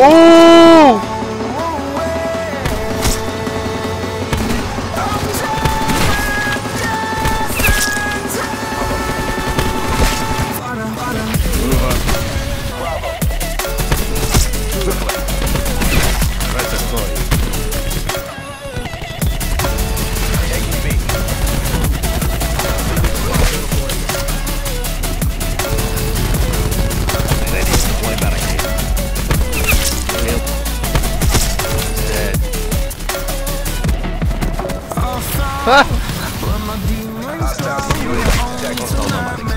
오! Hostile UAV detected.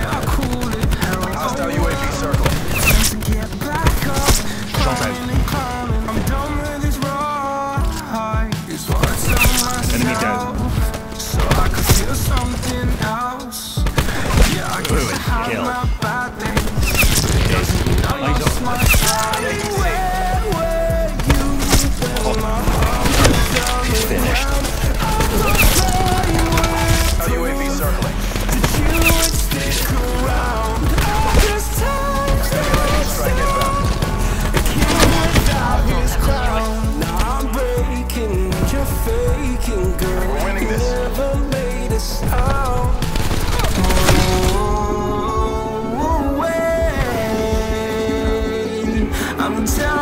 I'm telling